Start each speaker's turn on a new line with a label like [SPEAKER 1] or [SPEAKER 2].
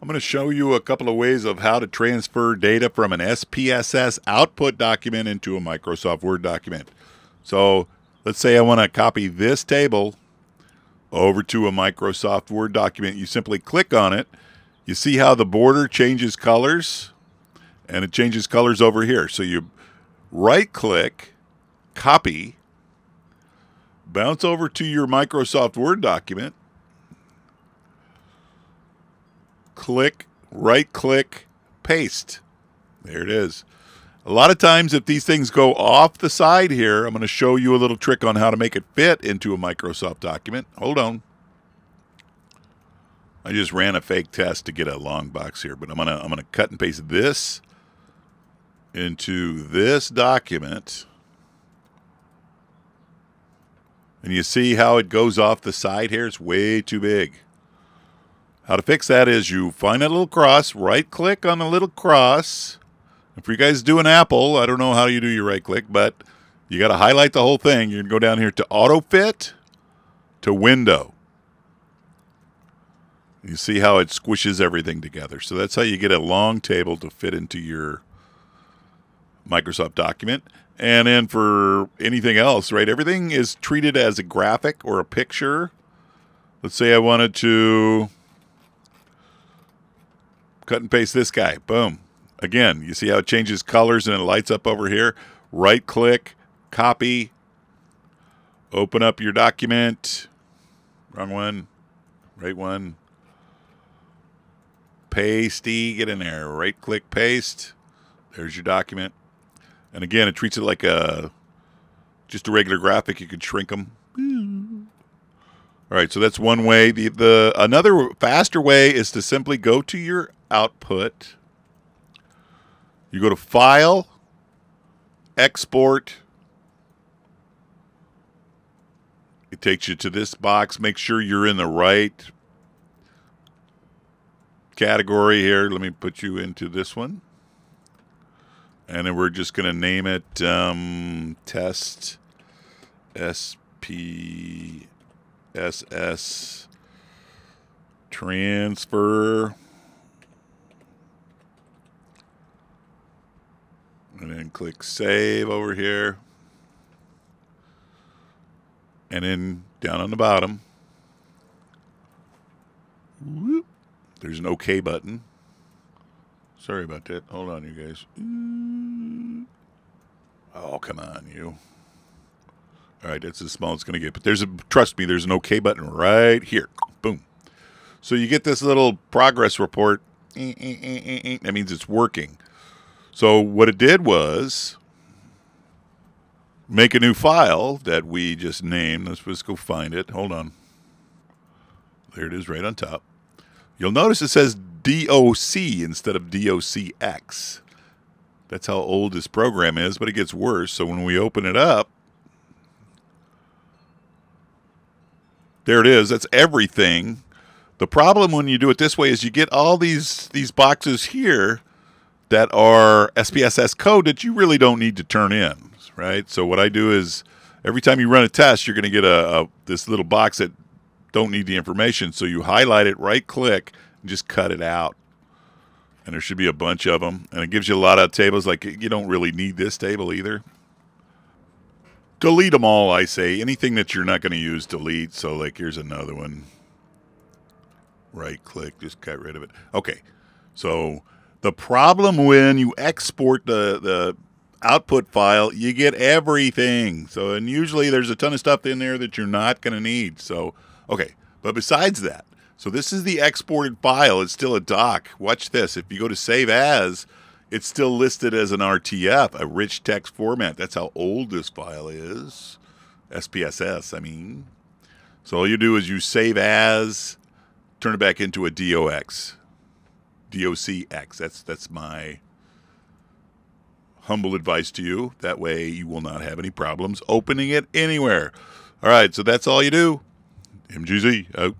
[SPEAKER 1] I'm going to show you a couple of ways of how to transfer data from an SPSS output document into a Microsoft Word document. So let's say I want to copy this table over to a Microsoft Word document. You simply click on it. You see how the border changes colors and it changes colors over here. So you right click, copy, bounce over to your Microsoft Word document, click, right click, paste. There it is. A lot of times if these things go off the side here, I'm going to show you a little trick on how to make it fit into a Microsoft document. Hold on. I just ran a fake test to get a long box here, but I'm going to I'm going to cut and paste this into this document. And you see how it goes off the side here? It's way too big. How to fix that is you find that little cross, right click on the little cross. If you guys do an Apple, I don't know how you do your right click, but you got to highlight the whole thing. You're going to go down here to auto fit to window. You see how it squishes everything together. So that's how you get a long table to fit into your Microsoft document. And then for anything else, right? Everything is treated as a graphic or a picture. Let's say I wanted to cut and paste this guy. Boom. Again, you see how it changes colors and it lights up over here? Right click, copy, open up your document. Wrong one. Right one. Pasty, get in there. Right click, paste. There's your document. And again, it treats it like a just a regular graphic. You could shrink them. All right, so that's one way. The the another faster way is to simply go to your output. You go to File, Export. It takes you to this box. Make sure you're in the right category here. Let me put you into this one. And then we're just going to name it um, Test SPSS Transfer. Click save over here. And then down on the bottom whoop, there's an OK button. Sorry about that. Hold on you guys. Oh come on you. All right that's as small as it's going to get but there's a trust me there's an OK button right here. Boom. So you get this little progress report. Eh, eh, eh, that means it's working so what it did was make a new file that we just named. Let's just go find it. Hold on. There it is right on top. You'll notice it says DOC instead of DOCX. That's how old this program is, but it gets worse. So when we open it up, there it is. That's everything. The problem when you do it this way is you get all these these boxes here that are SPSS code that you really don't need to turn in, right? So what I do is every time you run a test, you're going to get a, a, this little box that don't need the information. So you highlight it, right click, and just cut it out. And there should be a bunch of them. And it gives you a lot of tables. Like you don't really need this table either. Delete them all, I say. Anything that you're not going to use, delete. So like here's another one. Right click, just got rid of it. Okay. So the problem when you export the, the output file, you get everything. So, and usually there's a ton of stuff in there that you're not going to need. So, okay. But besides that, so this is the exported file. It's still a doc. Watch this. If you go to save as, it's still listed as an RTF, a rich text format. That's how old this file is. SPSS, I mean. So all you do is you save as, turn it back into a DOX. DOCX. That's that's my humble advice to you. That way you will not have any problems opening it anywhere. All right, so that's all you do. MGZ out.